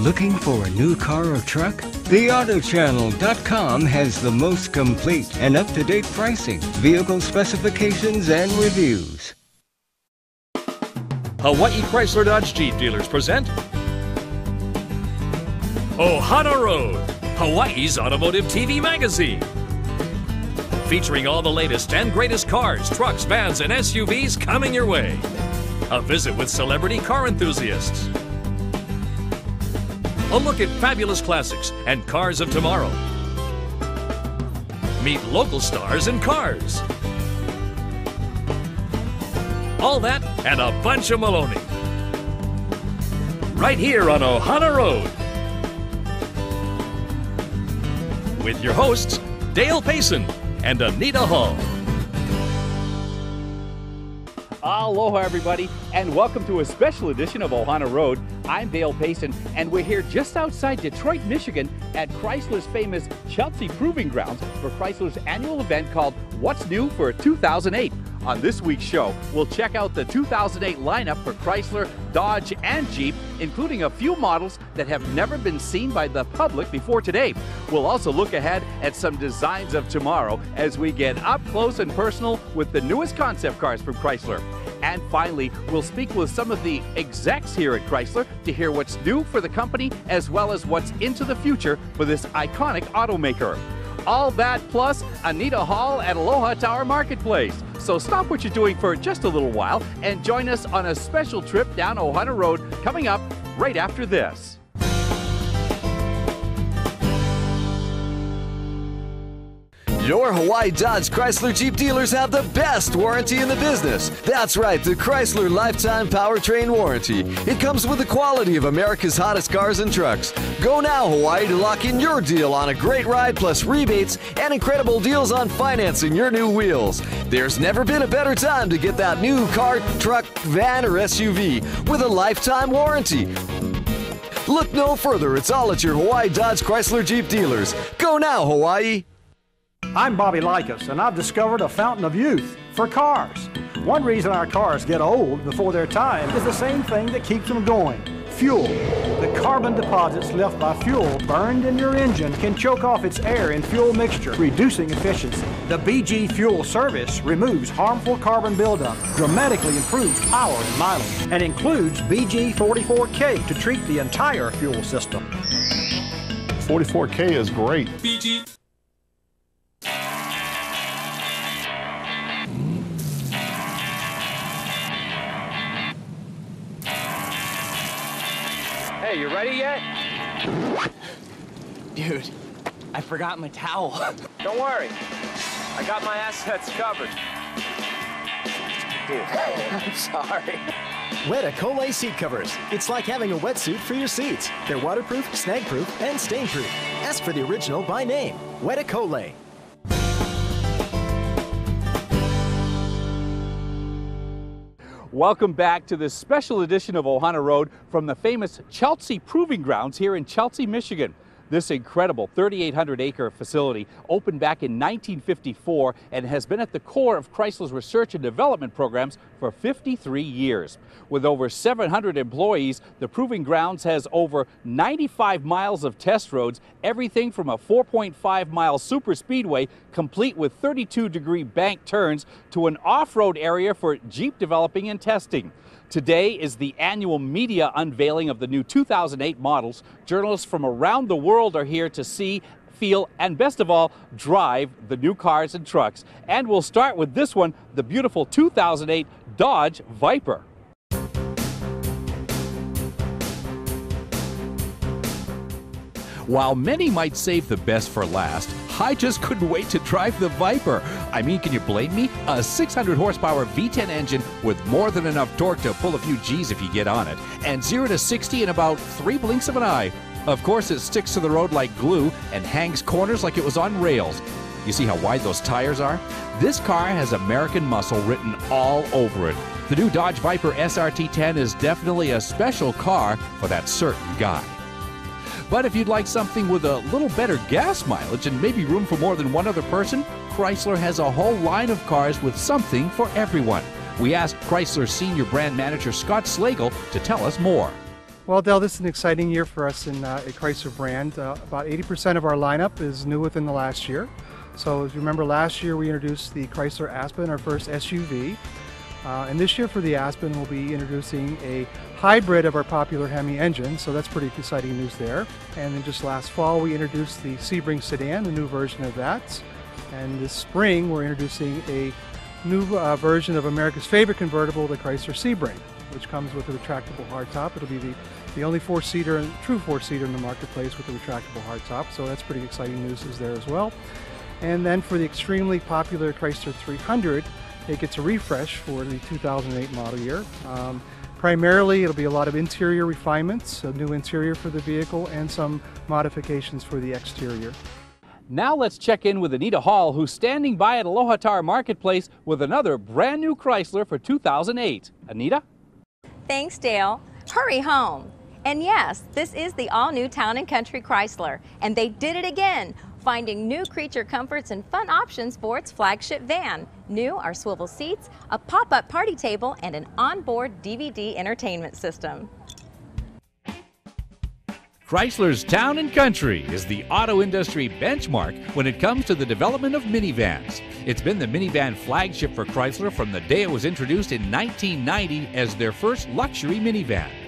Looking for a new car or truck? TheAutoChannel.com has the most complete and up to date pricing, vehicle specifications, and reviews. Hawaii Chrysler Dodge Jeep dealers present Ohana Road, Hawaii's automotive TV magazine. Featuring all the latest and greatest cars, trucks, vans, and SUVs coming your way. A visit with celebrity car enthusiasts. A look at fabulous classics and cars of tomorrow. Meet local stars and cars. All that and a bunch of Maloney. Right here on Ohana Road. With your hosts, Dale Payson and Anita Hall. Aloha, everybody, and welcome to a special edition of Ohana Road. I'm Dale Payson, and we're here just outside Detroit, Michigan at Chrysler's famous Chelsea Proving Grounds for Chrysler's annual event called What's New for 2008. On this week's show, we'll check out the 2008 lineup for Chrysler, Dodge, and Jeep, including a few models that have never been seen by the public before today. We'll also look ahead at some designs of tomorrow as we get up close and personal with the newest concept cars from Chrysler. And finally, we'll speak with some of the execs here at Chrysler to hear what's new for the company as well as what's into the future for this iconic automaker. All that plus Anita Hall at Aloha Tower Marketplace. So stop what you're doing for just a little while and join us on a special trip down Ohana Road coming up right after this. Your Hawaii Dodge Chrysler Jeep dealers have the best warranty in the business. That's right, the Chrysler Lifetime Powertrain Warranty. It comes with the quality of America's hottest cars and trucks. Go now, Hawaii, to lock in your deal on a great ride plus rebates and incredible deals on financing your new wheels. There's never been a better time to get that new car, truck, van, or SUV with a lifetime warranty. Look no further, it's all at your Hawaii Dodge Chrysler Jeep dealers. Go now, Hawaii! I'm Bobby Likas, and I've discovered a fountain of youth for cars. One reason our cars get old before their time is the same thing that keeps them going fuel. The carbon deposits left by fuel burned in your engine can choke off its air and fuel mixture, reducing efficiency. The BG Fuel Service removes harmful carbon buildup, dramatically improves power and mileage, and includes BG 44K to treat the entire fuel system. 44K is great. BG Hey, you ready yet? Dude, I forgot my towel. Don't worry. I got my assets covered. Dude, I'm sorry. Wet Okole seat covers. It's like having a wetsuit for your seats. They're waterproof, snag-proof, and stain-proof. Ask for the original by name. Wet Okole. Welcome back to this special edition of Ohana Road from the famous Chelsea Proving Grounds here in Chelsea, Michigan. This incredible 3,800 acre facility opened back in 1954 and has been at the core of Chrysler's research and development programs for 53 years. With over 700 employees, the Proving Grounds has over 95 miles of test roads, everything from a 4.5 mile super speedway complete with 32 degree bank turns to an off road area for Jeep developing and testing. Today is the annual media unveiling of the new 2008 models. Journalists from around the world are here to see, feel, and best of all, drive the new cars and trucks. And we'll start with this one, the beautiful 2008 Dodge Viper. While many might save the best for last, I just couldn't wait to drive the Viper. I mean, can you blame me? A 600 horsepower V10 engine with more than enough torque to pull a few G's if you get on it, and 0 to 60 in about three blinks of an eye. Of course, it sticks to the road like glue and hangs corners like it was on rails. You see how wide those tires are? This car has American muscle written all over it. The new Dodge Viper SRT10 is definitely a special car for that certain guy. But if you'd like something with a little better gas mileage and maybe room for more than one other person, Chrysler has a whole line of cars with something for everyone. We asked Chrysler Senior Brand Manager Scott Slagle to tell us more. Well, Dell, this is an exciting year for us in uh, Chrysler brand. Uh, about 80% of our lineup is new within the last year. So, as you remember, last year we introduced the Chrysler Aspen, our first SUV. Uh, and this year for the Aspen, we'll be introducing a hybrid of our popular Hemi engine, so that's pretty exciting news there. And then just last fall, we introduced the Sebring sedan, a new version of that. And this spring, we're introducing a new uh, version of America's favorite convertible, the Chrysler Sebring, which comes with a retractable hardtop. It'll be the, the only four-seater, and true four-seater in the marketplace with a retractable hardtop, so that's pretty exciting news is there as well. And then for the extremely popular Chrysler 300, it gets a refresh for the 2008 model year. Um, primarily, it'll be a lot of interior refinements, a new interior for the vehicle, and some modifications for the exterior. Now let's check in with Anita Hall, who's standing by at Aloha Tower Marketplace with another brand new Chrysler for 2008. Anita? Thanks, Dale. Hurry home. And yes, this is the all-new Town & Country Chrysler, and they did it again finding new creature comforts and fun options for its flagship van. New are swivel seats, a pop-up party table, and an onboard DVD entertainment system. Chrysler's Town and Country is the auto industry benchmark when it comes to the development of minivans. It's been the minivan flagship for Chrysler from the day it was introduced in 1990 as their first luxury minivan.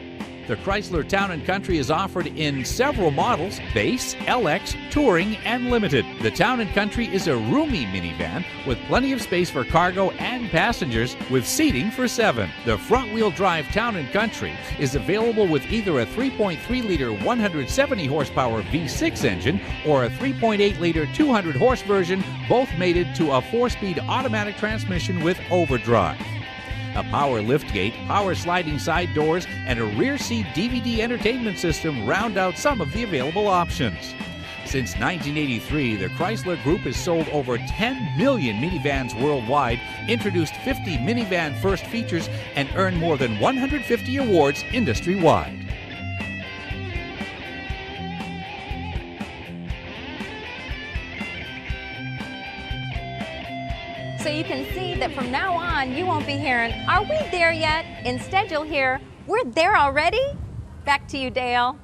The Chrysler Town & Country is offered in several models, base, LX, touring, and limited. The Town & Country is a roomy minivan with plenty of space for cargo and passengers with seating for seven. The front-wheel drive Town & Country is available with either a 3.3-liter 170 horsepower V6 engine or a 3.8-liter 200 horse version, both mated to a four-speed automatic transmission with overdrive a power liftgate, power sliding side doors, and a rear seat DVD entertainment system round out some of the available options. Since 1983, the Chrysler Group has sold over 10 million minivans worldwide, introduced 50 minivan first features, and earned more than 150 awards industry wide. You can see that from now on, you won't be hearing, Are we there yet? Instead, you'll hear, We're there already? Back to you, Dale.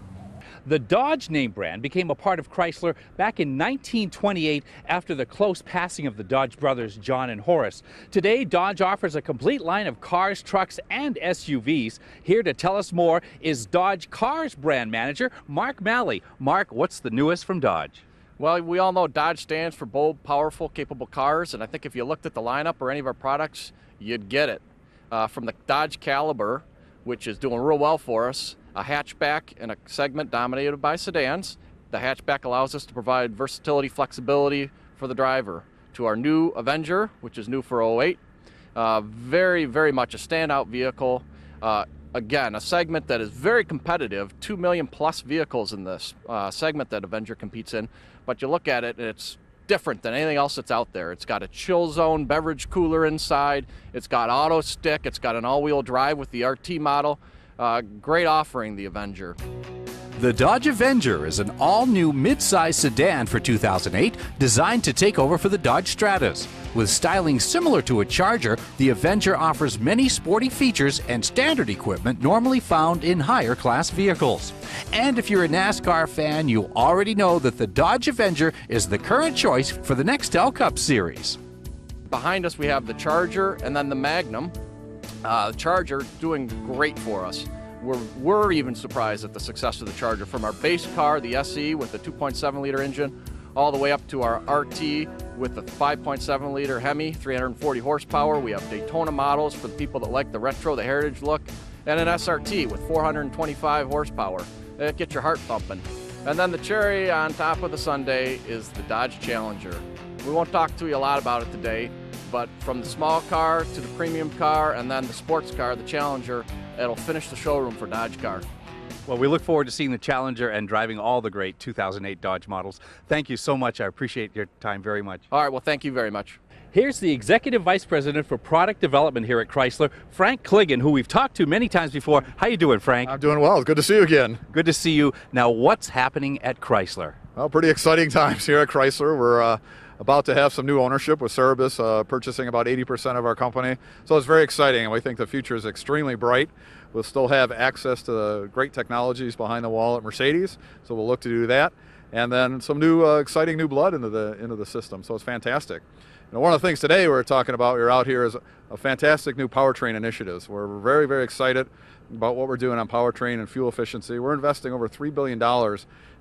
The Dodge name brand became a part of Chrysler back in 1928 after the close passing of the Dodge brothers John and Horace. Today, Dodge offers a complete line of cars, trucks, and SUVs. Here to tell us more is Dodge Cars brand manager Mark Malley. Mark, what's the newest from Dodge? Well, we all know Dodge stands for bold, powerful, capable cars, and I think if you looked at the lineup or any of our products, you'd get it. Uh, from the Dodge Caliber, which is doing real well for us, a hatchback in a segment dominated by sedans. The hatchback allows us to provide versatility, flexibility for the driver. To our new Avenger, which is new for 08, uh, very, very much a standout vehicle. Uh, again, a segment that is very competitive, 2 million plus vehicles in this uh, segment that Avenger competes in. But you look at it, and it's different than anything else that's out there. It's got a chill zone beverage cooler inside, it's got auto stick, it's got an all wheel drive with the RT model. Uh, great offering, the Avenger. The Dodge Avenger is an all new midsize sedan for 2008 designed to take over for the Dodge Stratus. With styling similar to a Charger, the Avenger offers many sporty features and standard equipment normally found in higher class vehicles. And if you're a NASCAR fan, you already know that the Dodge Avenger is the current choice for the Nextel Cup Series. Behind us, we have the Charger and then the Magnum. Uh, Charger doing great for us. We're, we're even surprised at the success of the Charger from our base car, the SE, with the 2.7 liter engine, all the way up to our RT with the 5.7 liter Hemi, 340 horsepower. We have Daytona models for the people that like the retro, the heritage look, and an SRT with 425 horsepower. Uh, it gets your heart thumping. And then the cherry on top of the sundae is the Dodge Challenger. We won't talk to you a lot about it today, but from the small car to the premium car and then the sports car, the Challenger, it'll finish the showroom for Dodge Car. Well, we look forward to seeing the Challenger and driving all the great 2008 Dodge models. Thank you so much. I appreciate your time very much. All right, well, thank you very much. Here's the Executive Vice President for Product Development here at Chrysler, Frank Klegon, who we've talked to many times before. How you doing, Frank? I'm doing well. Good to see you again. Good to see you. Now, what's happening at Chrysler? Well, pretty exciting times here at Chrysler. We're uh, about to have some new ownership with Cerberus uh, purchasing about 80% of our company. So it's very exciting, and we think the future is extremely bright. We'll still have access to the great technologies behind the wall at Mercedes, so we'll look to do that. And then some new uh, exciting new blood into the into the system. So it's fantastic. And one of the things today we're talking about, we're out here, is a fantastic new powertrain initiatives. We're very, very excited about what we're doing on powertrain and fuel efficiency. We're investing over $3 billion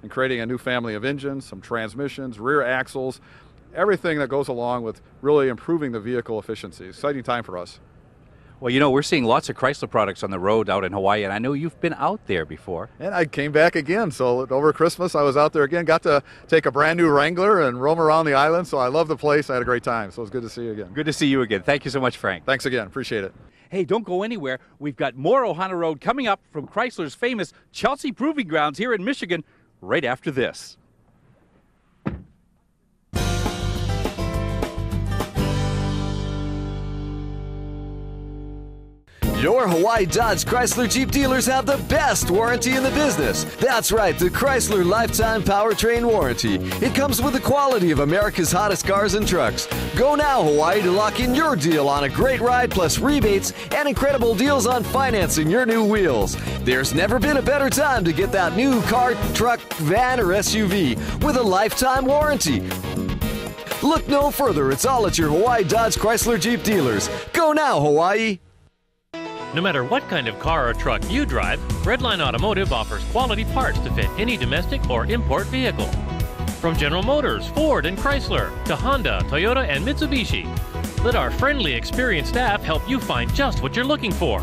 in creating a new family of engines, some transmissions, rear axles, everything that goes along with really improving the vehicle efficiency. Exciting time for us. Well, you know, we're seeing lots of Chrysler products on the road out in Hawaii, and I know you've been out there before. And I came back again. So over Christmas, I was out there again. Got to take a brand new Wrangler and roam around the island. So I love the place. I had a great time. So it's good to see you again. Good to see you again. Thank you so much, Frank. Thanks again. Appreciate it. Hey, don't go anywhere. We've got more Ohana Road coming up from Chrysler's famous Chelsea Proving Grounds here in Michigan right after this. Your Hawaii Dodge Chrysler Jeep dealers have the best warranty in the business. That's right, the Chrysler Lifetime Powertrain Warranty. It comes with the quality of America's hottest cars and trucks. Go now, Hawaii, to lock in your deal on a great ride plus rebates and incredible deals on financing your new wheels. There's never been a better time to get that new car, truck, van, or SUV with a lifetime warranty. Look no further, it's all at your Hawaii Dodge Chrysler Jeep dealers. Go now, Hawaii. No matter what kind of car or truck you drive, Redline Automotive offers quality parts to fit any domestic or import vehicle. From General Motors, Ford, and Chrysler to Honda, Toyota, and Mitsubishi, let our friendly, experienced staff help you find just what you're looking for.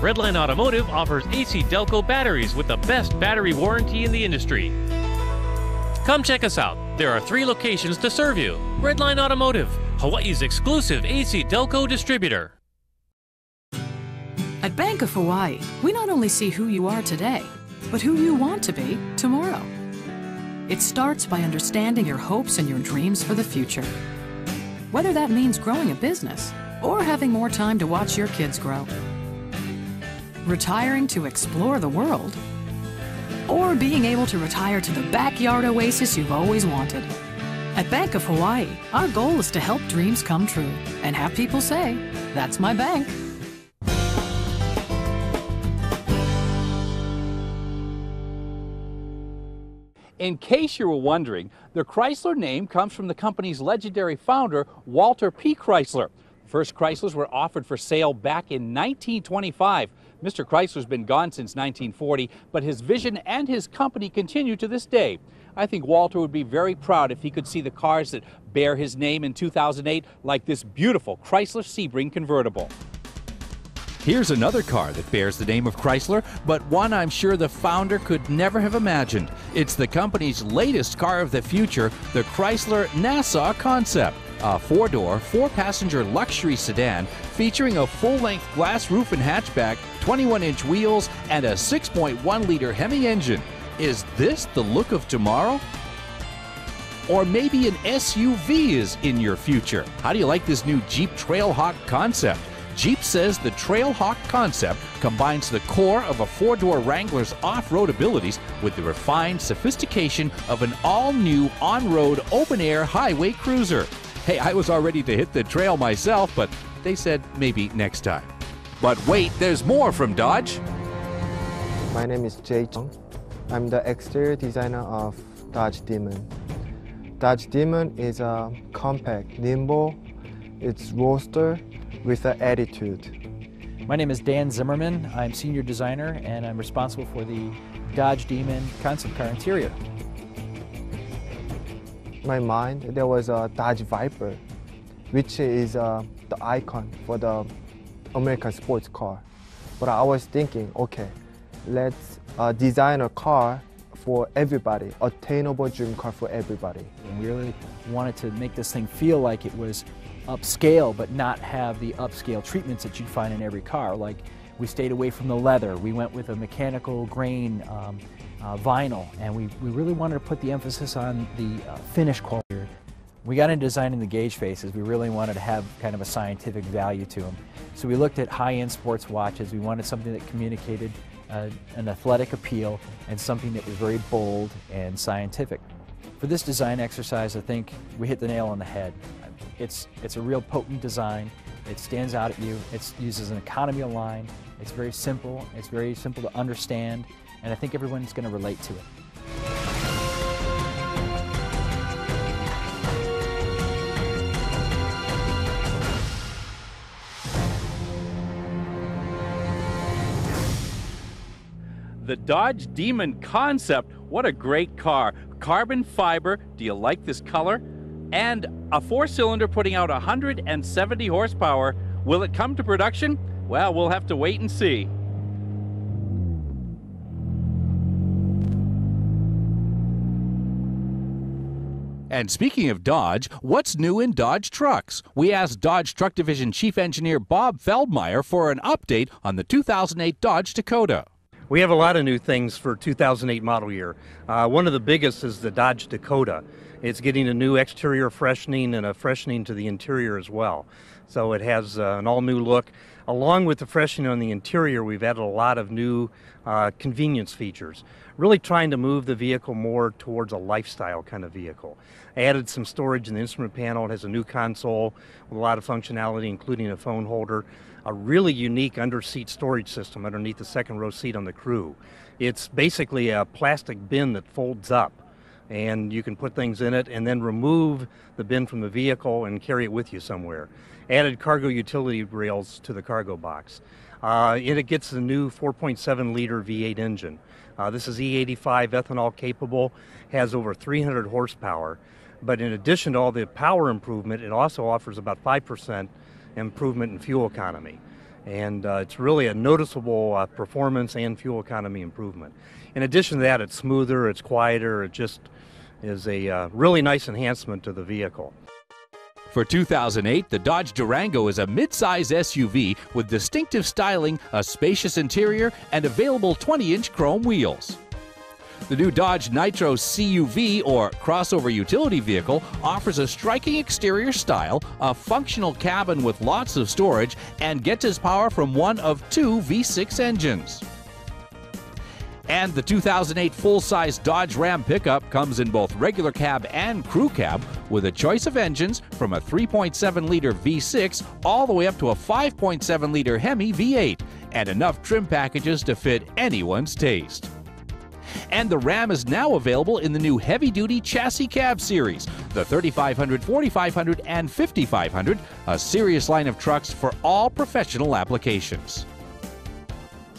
Redline Automotive offers AC Delco batteries with the best battery warranty in the industry. Come check us out. There are three locations to serve you. Redline Automotive, Hawaii's exclusive AC Delco distributor. At Bank of Hawaii, we not only see who you are today, but who you want to be tomorrow. It starts by understanding your hopes and your dreams for the future. Whether that means growing a business or having more time to watch your kids grow, retiring to explore the world, or being able to retire to the backyard oasis you've always wanted. At Bank of Hawaii, our goal is to help dreams come true and have people say, That's my bank. In case you were wondering, the Chrysler name comes from the company's legendary founder, Walter P. Chrysler. First Chryslers were offered for sale back in 1925. Mr. Chrysler's been gone since 1940, but his vision and his company continue to this day. I think Walter would be very proud if he could see the cars that bear his name in 2008, like this beautiful Chrysler Sebring convertible. Here's another car that bears the name of Chrysler, but one I'm sure the founder could never have imagined. It's the company's latest car of the future, the Chrysler Nassau Concept. A four door, four passenger luxury sedan featuring a full length glass roof and hatchback, 21 inch wheels, and a 6.1 liter Hemi engine. Is this the look of tomorrow? Or maybe an SUV is in your future. How do you like this new Jeep Trailhawk concept? Jeep says the Trailhawk concept combines the core of a four door Wrangler's off road abilities with the refined sophistication of an all new on road open air highway cruiser. Hey, I was all ready to hit the trail myself, but they said maybe next time. But wait, there's more from Dodge. My name is Jay Chung. I'm the exterior designer of Dodge Demon. Dodge Demon is a compact, nimble, it's roadster with an attitude. My name is Dan Zimmerman. I'm senior designer and I'm responsible for the Dodge Demon concept car interior. My mind, there was a Dodge Viper, which is uh, the icon for the American sports car. But I was thinking, okay, let's uh, design a car for everybody, attainable dream car for everybody. We really wanted to make this thing feel like it was upscale, but not have the upscale treatments that you'd find in every car. Like we stayed away from the leather. We went with a mechanical grain um, uh, vinyl, and we, we really wanted to put the emphasis on the uh, finish quality. We got into designing the gauge faces. We really wanted to have kind of a scientific value to them. So we looked at high-end sports watches. We wanted something that communicated uh, an athletic appeal and something that was very bold and scientific. For this design exercise, I think we hit the nail on the head. It's, it's a real potent design. It stands out at you. It uses an economy of line. It's very simple. It's very simple to understand, and I think everyone's going to relate to it. The Dodge Demon Concept. What a great car. Carbon fiber. Do you like this color? And a four cylinder putting out 170 horsepower. Will it come to production? Well, we'll have to wait and see. And speaking of Dodge, what's new in Dodge trucks? We asked Dodge Truck Division Chief Engineer Bob Feldmeyer for an update on the 2008 Dodge Dakota. We have a lot of new things for 2008 model year. Uh, one of the biggest is the Dodge Dakota. It's getting a new exterior freshening and a freshening to the interior as well. So it has uh, an all new look. Along with the freshening on the interior, we've added a lot of new uh, convenience features, really trying to move the vehicle more towards a lifestyle kind of vehicle. I Added some storage in the instrument panel. It has a new console with a lot of functionality, including a phone holder. A really unique under seat storage system underneath the second row seat on the crew. It's basically a plastic bin that folds up and you can put things in it and then remove the bin from the vehicle and carry it with you somewhere. Added cargo utility rails to the cargo box. Uh, and it gets the new 4.7 liter V8 engine. Uh, this is E85 ethanol capable, has over 300 horsepower. But in addition to all the power improvement, it also offers about 5% improvement in fuel economy. And uh, it's really a noticeable uh, performance and fuel economy improvement. In addition to that, it's smoother, it's quieter, it just is a uh, really nice enhancement to the vehicle. For 2008, the Dodge Durango is a midsize SUV with distinctive styling, a spacious interior, and available 20 inch chrome wheels. The new Dodge Nitro CUV, or crossover utility vehicle, offers a striking exterior style, a functional cabin with lots of storage, and gets its power from one of two V6 engines. And the 2008 full-size Dodge Ram pickup comes in both regular cab and crew cab with a choice of engines from a 3.7-liter V6 all the way up to a 5.7-liter Hemi V8 and enough trim packages to fit anyone's taste. And the Ram is now available in the new heavy duty chassis cab series, the 3500, 4500, and 5500, a serious line of trucks for all professional applications.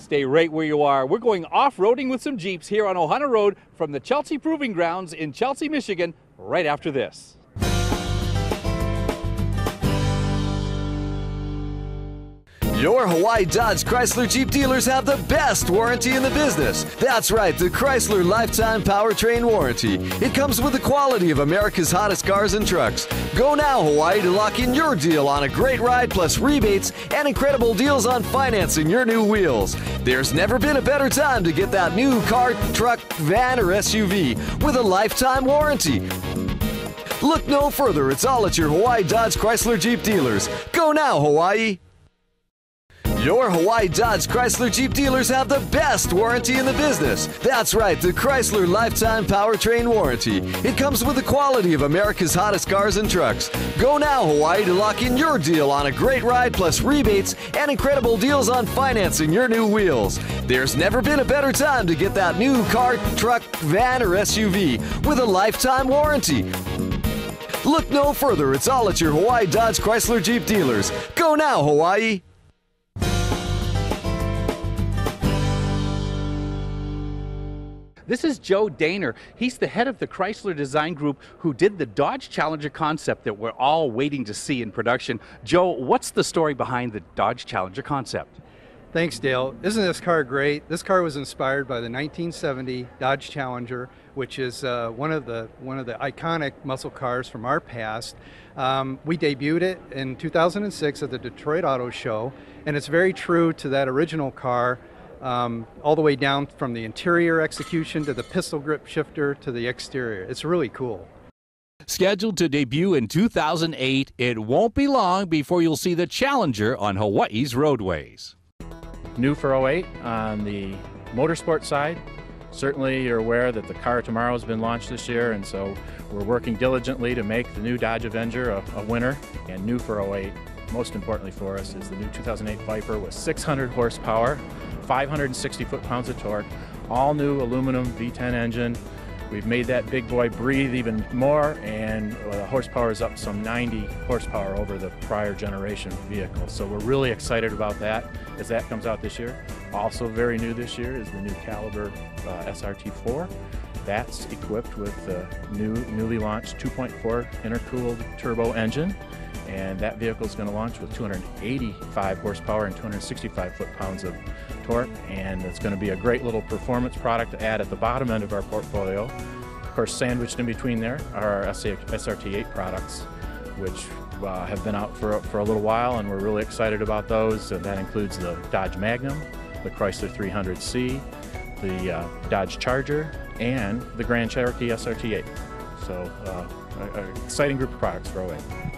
Stay right where you are. We're going off-roading with some Jeeps here on Ohana Road from the Chelsea Proving Grounds in Chelsea, Michigan, right after this. Your Hawaii Dodge Chrysler Jeep dealers have the best warranty in the business. That's right, the Chrysler Lifetime Powertrain Warranty. It comes with the quality of America's hottest cars and trucks. Go now, Hawaii, to lock in your deal on a great ride plus rebates and incredible deals on financing your new wheels. There's never been a better time to get that new car, truck, van, or SUV with a lifetime warranty. Look no further, it's all at your Hawaii Dodge Chrysler Jeep dealers. Go now, Hawaii! Your Hawaii Dodge Chrysler Jeep dealers have the best warranty in the business. That's right, the Chrysler Lifetime Powertrain Warranty. It comes with the quality of America's hottest cars and trucks. Go now, Hawaii, to lock in your deal on a great ride plus rebates and incredible deals on financing your new wheels. There's never been a better time to get that new car, truck, van, or SUV with a lifetime warranty. Look no further, it's all at your Hawaii Dodge Chrysler Jeep dealers. Go now, Hawaii! This is Joe Dehner. He's the head of the Chrysler Design Group who did the Dodge Challenger concept that we're all waiting to see in production. Joe, what's the story behind the Dodge Challenger concept? Thanks, Dale. Isn't this car great? This car was inspired by the 1970 Dodge Challenger, which is uh, one of the one of the iconic muscle cars from our past. Um, we debuted it in 2006 at the Detroit Auto Show, and it's very true to that original car um, all the way down from the interior execution to the pistol grip shifter to the exterior. It's really cool. Scheduled to debut in 2008, it won't be long before you'll see the Challenger on Hawaii's roadways. New for 08 on the motorsport side. Certainly, you're aware that the car tomorrow has been launched this year, and so we're working diligently to make the new Dodge Avenger a, a winner and new for 08 most importantly for us, is the new 2008 Viper with 600 horsepower, 560 foot-pounds of torque, all new aluminum V10 engine. We've made that big boy breathe even more, and the horsepower is up some 90 horsepower over the prior generation vehicle. So we're really excited about that as that comes out this year. Also very new this year is the new Caliber uh, SRT4. That's equipped with the new, newly launched 2.4 intercooled turbo engine and that vehicle is going to launch with 285 horsepower and 265 foot-pounds of and it's going to be a great little performance product to add at the bottom end of our portfolio. Of course, sandwiched in between there are our SRT8 products, which uh, have been out for, for a little while, and we're really excited about those. And that includes the Dodge Magnum, the Chrysler 300C, the uh, Dodge Charger, and the Grand Cherokee SRT8. So, uh, an exciting group of products for 08.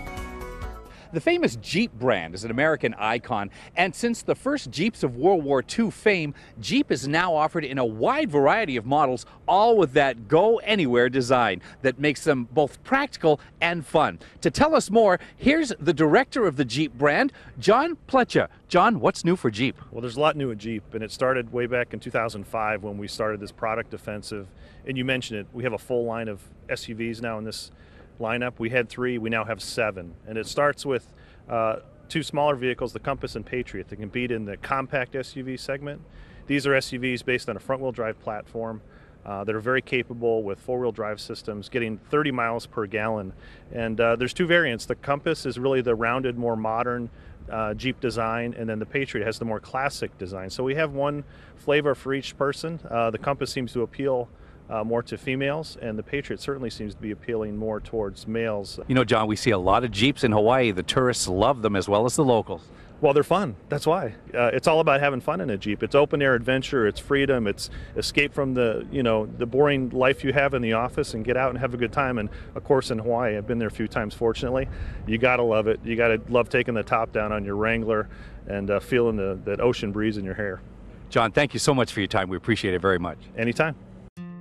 The famous Jeep brand is an American icon, and since the first Jeeps of World War II fame, Jeep is now offered in a wide variety of models, all with that go anywhere design that makes them both practical and fun. To tell us more, here's the director of the Jeep brand, John Plecha. John, what's new for Jeep? Well, there's a lot new at Jeep, and it started way back in 2005 when we started this product offensive. And you mentioned it, we have a full line of SUVs now in this lineup. We had three, we now have seven. And it starts with uh, two smaller vehicles, the Compass and Patriot, that compete in the compact SUV segment. These are SUVs based on a front wheel drive platform. Uh, that are very capable with four-wheel drive systems, getting 30 miles per gallon. And uh, there's two variants. The Compass is really the rounded, more modern uh, Jeep design, and then the Patriot has the more classic design. So we have one flavor for each person. Uh, the Compass seems to appeal uh, more to females, and the Patriot certainly seems to be appealing more towards males. You know, John, we see a lot of Jeeps in Hawaii. The tourists love them as well as the locals. Well, they're fun. That's why. Uh, it's all about having fun in a Jeep. It's open air adventure. It's freedom. It's escape from the you know the boring life you have in the office and get out and have a good time. And of course, in Hawaii, I've been there a few times. Fortunately, you gotta love it. You gotta love taking the top down on your Wrangler and uh, feeling the, that ocean breeze in your hair. John, thank you so much for your time. We appreciate it very much. Anytime.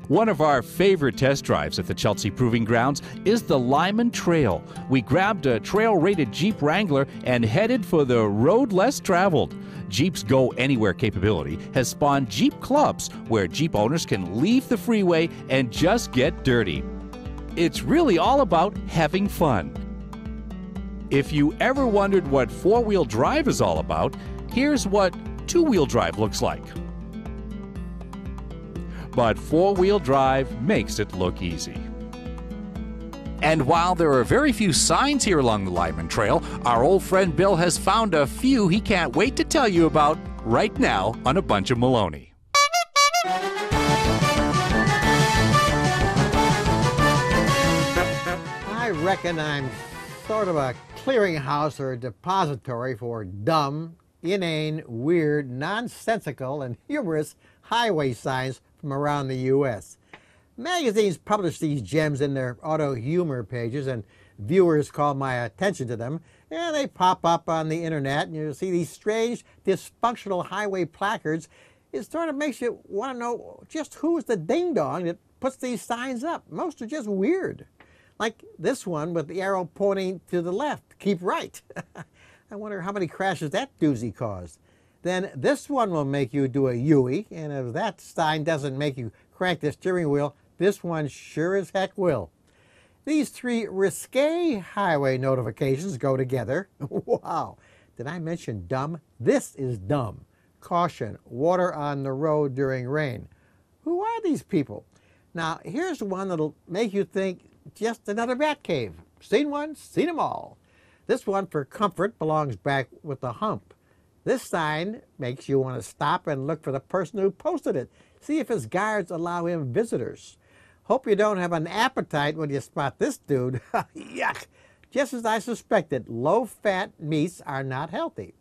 One of our favorite test drives at the Chelsea Proving Grounds is the Lyman Trail. We grabbed a trail rated Jeep Wrangler and headed for the road less traveled. Jeep's Go Anywhere capability has spawned Jeep clubs where Jeep owners can leave the freeway and just get dirty. It's really all about having fun. If you ever wondered what four wheel drive is all about, here's what two wheel drive looks like but four wheel drive makes it look easy. And while there are very few signs here along the Lyman Trail, our old friend Bill has found a few he can't wait to tell you about right now on a bunch of Maloney. I reckon I'm sort of a clearinghouse or a depository for dumb, inane, weird, nonsensical, and humorous highway signs from around the U.S. Magazines publish these gems in their auto humor pages, and viewers call my attention to them. And they pop up on the internet, and you see these strange, dysfunctional highway placards. It sort of makes you want to know just who's the ding dong that puts these signs up. Most are just weird. Like this one with the arrow pointing to the left, keep right. I wonder how many crashes that doozy caused then this one will make you do a U-ey, and if that sign doesn't make you crank the steering wheel, this one sure as heck will. These three risque highway notifications go together. wow. Did I mention dumb? This is dumb. Caution, water on the road during rain. Who are these people? Now, here's one that'll make you think just another bat cave. Seen one, seen them all. This one, for comfort, belongs back with the hump. This sign makes you want to stop and look for the person who posted it. See if his guards allow him visitors. Hope you don't have an appetite when you spot this dude. Yuck! Just as I suspected, low-fat meats are not healthy.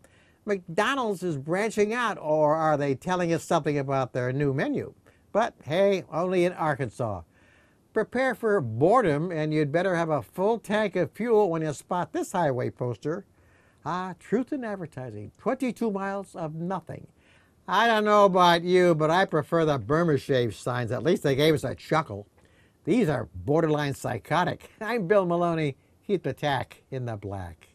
McDonald's is branching out, or are they telling us something about their new menu? But hey, only in Arkansas. Prepare for boredom, and you'd better have a full tank of fuel when you spot this highway poster. Ah, truth in advertising. 22 miles of nothing. I don't know about you, but I prefer the Burma Shave signs. At least they gave us a chuckle. These are borderline psychotic. I'm Bill Maloney. Keep the tack in the black.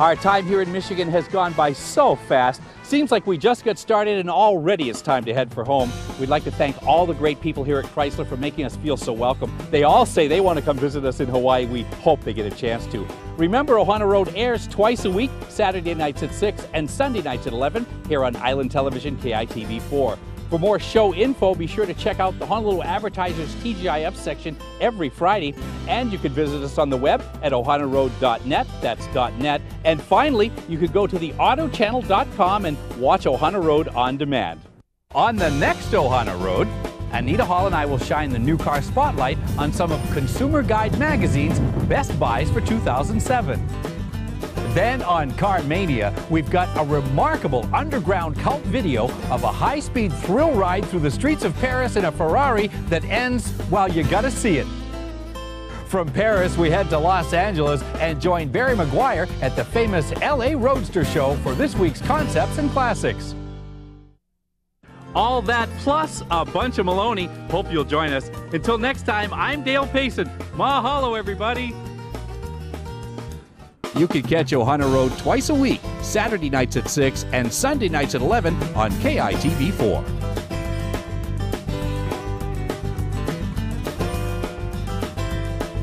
Our time here in Michigan has gone by so fast. Seems like we just got started and already it's time to head for home. We'd like to thank all the great people here at Chrysler for making us feel so welcome. They all say they want to come visit us in Hawaii. We hope they get a chance to. Remember, Ohana Road airs twice a week, Saturday nights at 6 and Sunday nights at 11 here on Island Television KITV 4. For more show info, be sure to check out the Honolulu Advertisers TGIF section every Friday. And you can visit us on the web at ohanaroad.net. That's .net. And finally, you could go to the autochannel.com and watch Ohana Road on demand. On the next Ohana Road, Anita Hall and I will shine the new car spotlight on some of Consumer Guide magazine's best buys for 2007. Then on Car Mania, we've got a remarkable underground cult video of a high speed thrill ride through the streets of Paris in a Ferrari that ends, well, you gotta see it. From Paris, we head to Los Angeles and join Barry McGuire at the famous LA Roadster Show for this week's concepts and classics. All that plus a bunch of Maloney. Hope you'll join us. Until next time, I'm Dale Payson. Mahalo, everybody. You can catch Ohana Road twice a week, Saturday nights at 6 and Sunday nights at 11 on KITV 4.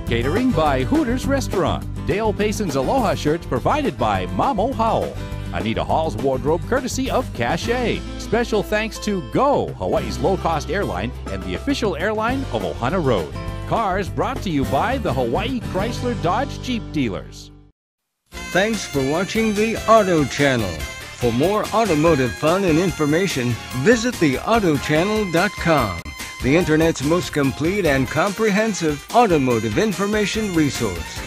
Catering by Hooters Restaurant. Dale Payson's Aloha shirts provided by Mamo Howell. Anita Hall's wardrobe courtesy of Cache. Special thanks to Go, Hawaii's low cost airline and the official airline of Ohana Road. Cars brought to you by the Hawaii Chrysler Dodge Jeep dealers. Thanks for watching the Auto Channel. For more automotive fun and information, visit theautochannel.com, the Internet's most complete and comprehensive automotive information resource.